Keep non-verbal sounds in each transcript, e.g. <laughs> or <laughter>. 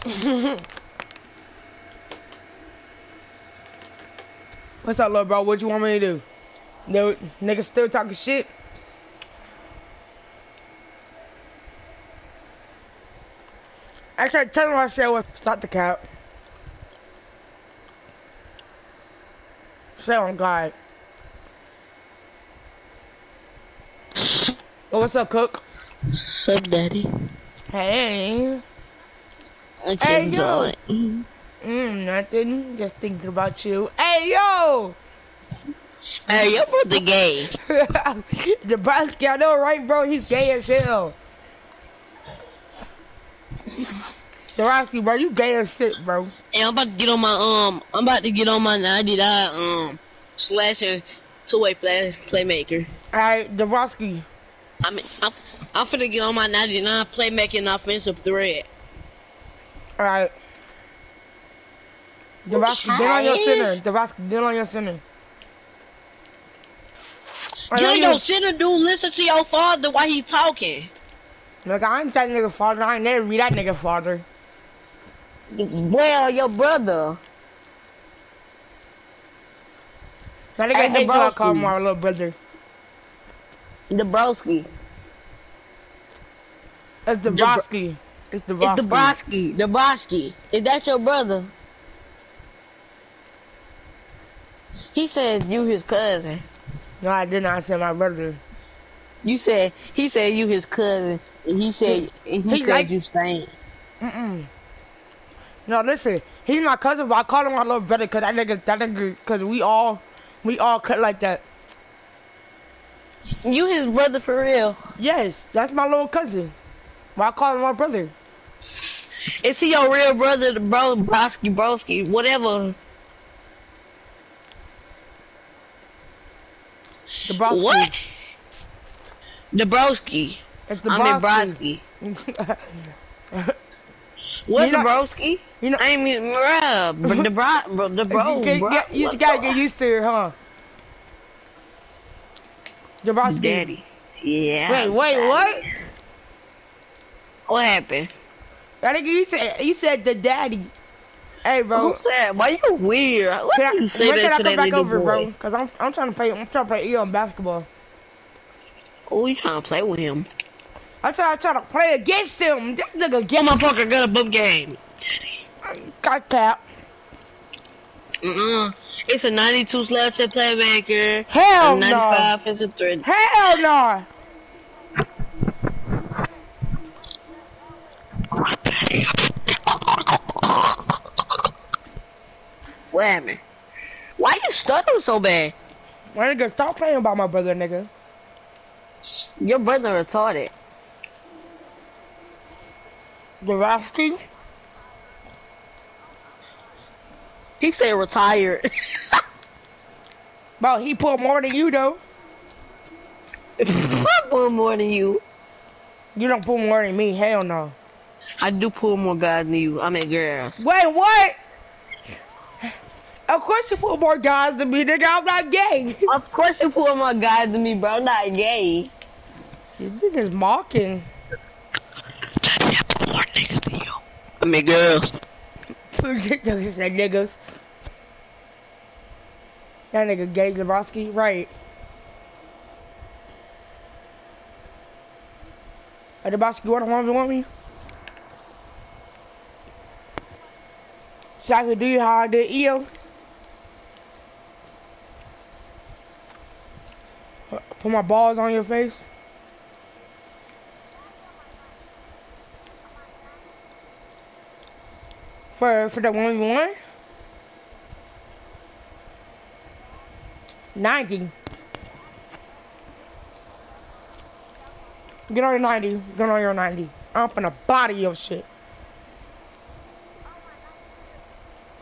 <laughs> What's up, little bro? What you want me to do? No, nigga still talking shit? I said, tell him I said what stop the cap. Say on God. Oh, what's up, Cook? Sup, daddy? Hey. I Hey, can't yo. join. Mm, nothing. Just thinking about you. Hey, yo! Hey, your brother gay. <laughs> the Nebraska, I know, right, bro? He's gay as hell. Nebraska, bro, you gay as shit, bro. Hey, I'm about to get on my um. I'm about to get on my 99 um slasher two-way play playmaker. Alright, Nebraska. I mean, I'm I'm finna get on my 99 playmaking offensive threat. Alright. Nebraska, get on your center. Nebraska, get on your center. Know Yo, yo, sinner dude, listen to your father while he talking. Look, I ain't that nigga father. I ain't never be that nigga father. Well, your brother. That nigga Hey, hates when I call him my little brother. Dabrowski. It's Nebraska. It's It's Nebraska. Dabrowski. Dabrowski. Is that your brother? He said you his cousin. No, I did not say my brother. You said he said you his cousin, and he said and he He said like- you stink. Mm-mm. No, listen. He's my cousin, but I call him my little brother because that nigga, that nigga, because we all, we all cut like that. You his brother for real? Yes, that's my little cousin. Why I call him my brother. Is he your real brother, the bro, Broski, Broski, whatever? The Broski. What? Dabrowski. It's the I mean Broski. Broski. <laughs> What You know- Dabrowski? you know, I mean, bruh, but the bro, <laughs> bro, the bro, you, get- bro, get- you just gotta the- get used to it, huh? The Broski. Daddy. Yeah. Wait, wait, daddy. what? What happened? That think you said, you said the daddy. Hey, bro. Who said? Why you weird? What Can I, you when say can that I come back over, boy? bro? Cause I'm, I'm trying to play, I'm trying to play on basketball. Oh, you trying to play with him? I'm trying, I'm trying to play against him. This nigga Get my fucker got a book game. got cap. Mm-mm. It's a 92 slash playmaker. Hell no. 95 is a threat. Hell no. What happened? Why you stuttering so bad? My nigga, stop playing about my brother, nigga. Your brother retarded. Gorowski? He said retired. <laughs> Bro, he pulled more than you, though. <laughs> I pull more than you. You don't pull more than me. Hell no. I do pull more guys than you. I mean girls. Wait, what? Of course you pull more guys than me, nigga. I'm not gay. Of course you pull more guys than me, bro. I'm not gay. This nigga's mocking. Daddy, I pull more niggas than you. I mean girls. He <laughs> said niggas. That nigga gay, Lebowski. Right. Hey, Lebowski, you wanna want me, want me? So I can do how I did EO? Put my balls on your face? For for the 1v1? 90. Get on your 90. Get on your 90. I'm finna body your shit.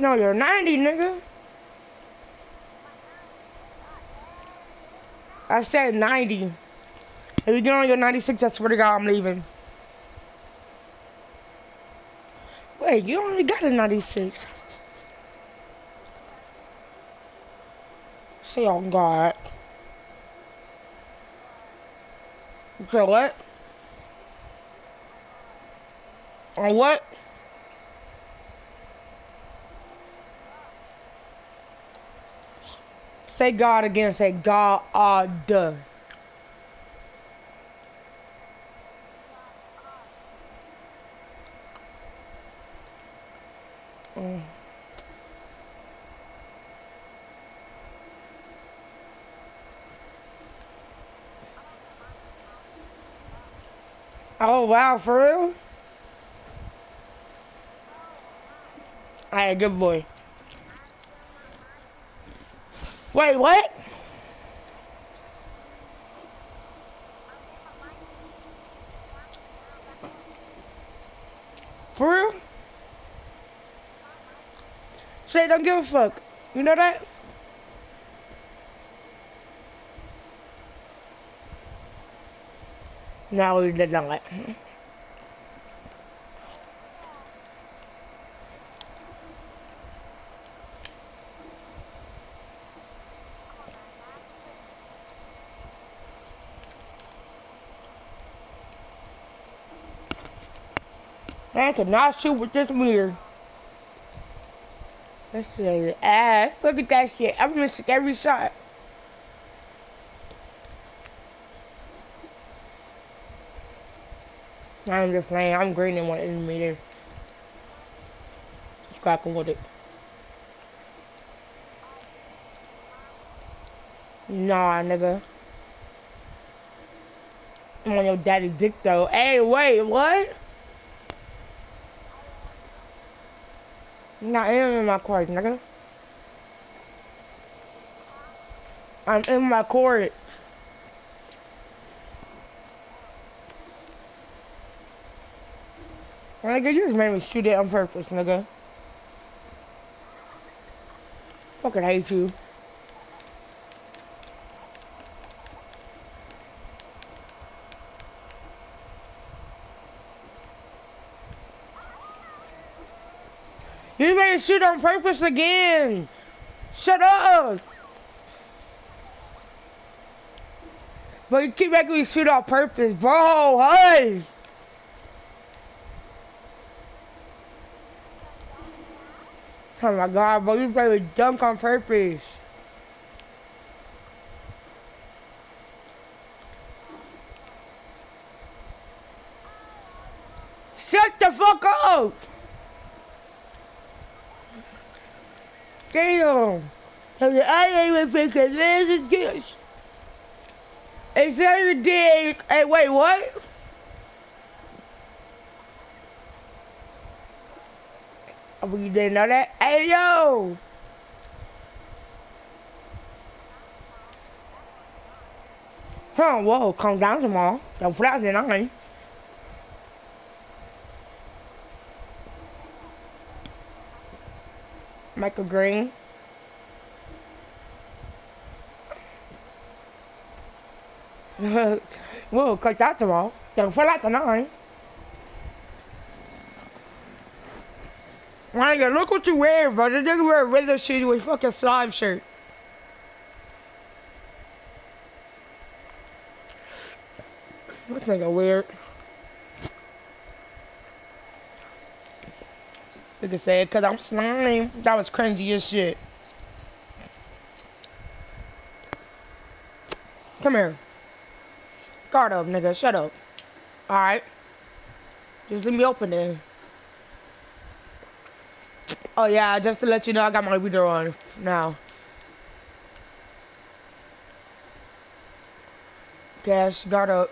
No, you're 90, nigga. I said 90. If you get on your 96, I swear to God, I'm leaving. Wait, you only got a 96. Say on God. So what? On what? Say God again. Say God. Uh, duh. Mm. Oh wow, for real? Alright, good boy. Wait, what? For real? Say, don't give a fuck. You know that? No, we did not. I cannot shoot with this mirror. Let's see ass. Look at that shit. I'm missing every shot. I'm just playing. I'm greening one enemy there. Just cracking with it. Nah, nigga. I'm on your daddy dick though. Hey, wait, what? Not in my court, nigga. I'm in my court. Nigga, you just made me shoot it on purpose, nigga. Fucking hate you. Shoot on purpose again. Shut up. But you keep making me shoot on purpose, bro. Hush. Oh my god, bro, you play with dunk on purpose. Shut the fuck up! Damn! I ain't even thinking this is good. It's every day. Hey, wait, what? Oh, you didn't know that? Hey, yo! Huh, whoa, calm down small. Don't flash it on me. Michael Green. Whoa, cut that tomorrow. Don't flash it on me. Nigga, look what you wear, bro. The nigga wear a regular shit with fucking slime shirt. This nigga weird. Nigga said, cause I'm slime. That was cringy as shit. Come here. Guard up, nigga. Shut up. Alright. Just leave me open there. Oh yeah, just to let you know, I got my reader on now. Cash, guard up.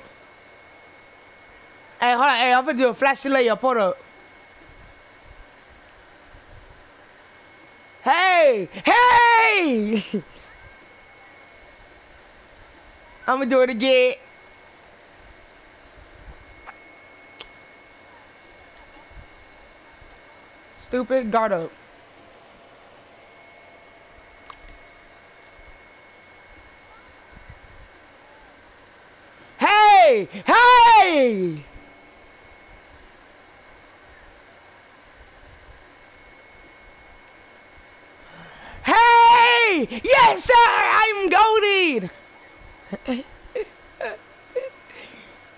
Hey, hold on, hey, I'm gonna do a flash layup, hold up. Hey! Hey! <laughs> I'm gonna do it again. Stupid, guard up. Hey! Hey! Hey! Yes, sir! I'm goaded! <laughs>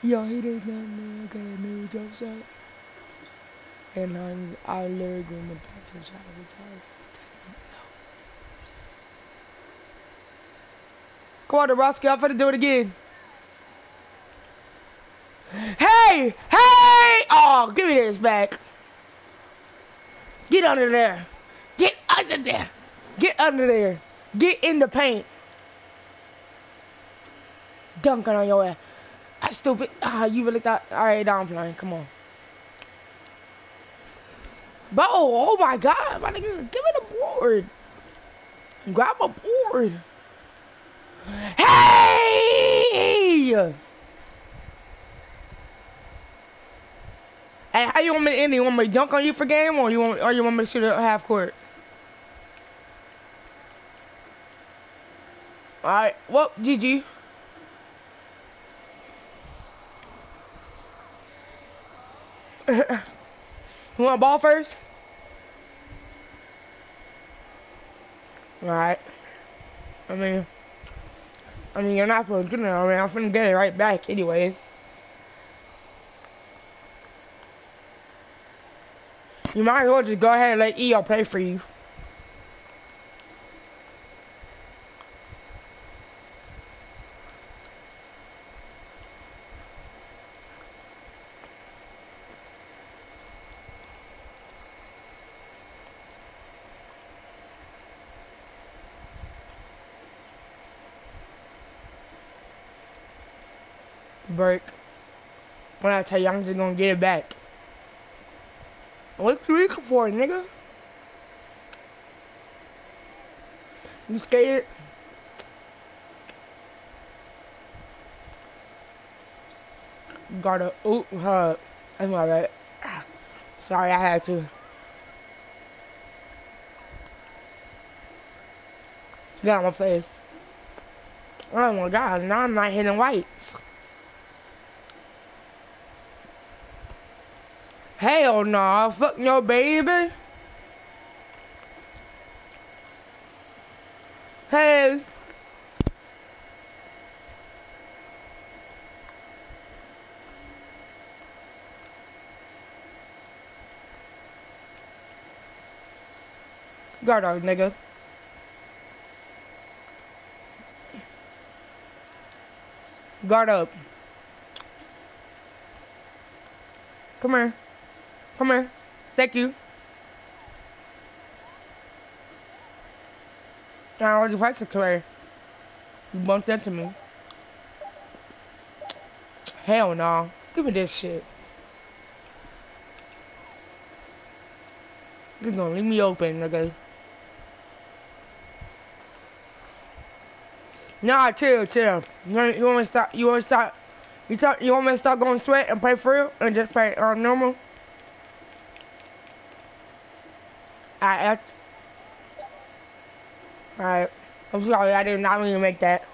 Yo, he does not know I got a new jump shot. And I'm, I literally going to back to shot every time. So he does not know. Come on, Nebraska. I'm finna do it again. Hey! Hey! Oh, give me this back. Get under there. Get under there. Get under there. Get in the paint. Dunking on your ass. That's stupid. Ah, you really thought. Alright, down playing. Come on. But oh, oh my god, my nigga, give me the board. Grab a board. Hey! Hey, how you want me to end it? You want me to dunk on you for game, or you want, or you want me to shoot at half court? All right. Well, GG. <laughs> you want ball first? Right. I mean, I mean, you're not supposed to. I mean, I'm finna get it right back anyways. You might as well just go ahead and let EO play for you. Break. When I tell you, I'm just gonna get it back. What's you looking for, nigga? You scared? Gotta, oop, huh, that's my bad. Sorry, I had to. Get out my face. Oh my god, now I'm not hitting whites. Hell no, nah, fuck no baby. Hey. Guard dog, nigga. Guard up. Come here. Come here. Thank you. Now, where's the price come? You bumped into me. Hell no. Give me this shit. You're gonna leave me open, nigga. Nah, chill, chill. You want, you want me to stop? You want to stop? You, stop, you want me to stop going sweat and play for real and just play uh, normal? Alright, Alright. I'm sorry, I did not mean to make that.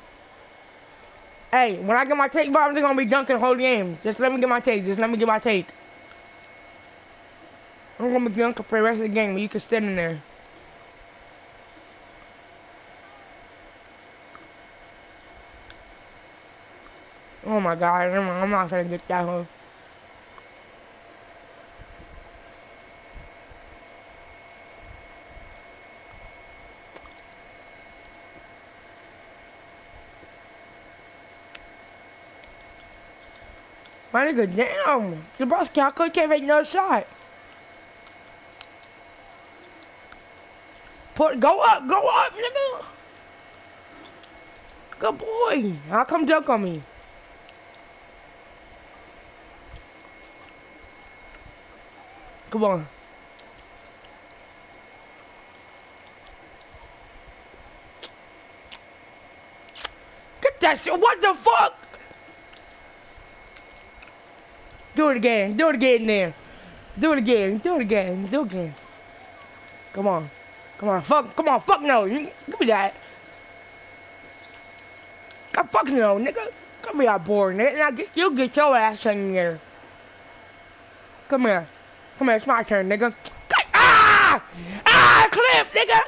Hey, when I get my take, I'm just gonna be dunking the whole game. Just let me get my take. Just let me get my take. I'm gonna be dunking for the rest of the game, but you can sit in there. Oh my god, I'm not gonna get that home. My nigga, damn. Nebraska, how come can't make no shot? Put, go up, go up, nigga. Good boy. How come dunk on me? Come on. Get that shit. What the fuck? Do it again. Do it again then. Do it again. Do it again. Do it again. Come on. Come on. Fuck. Come on. Fuck no. Give me that. God fuck no, nigga. Come here, boring nigga. Now get, you get your ass in here. Come here. Come here. It's my turn, nigga. Ah! Ah! Clip, nigga.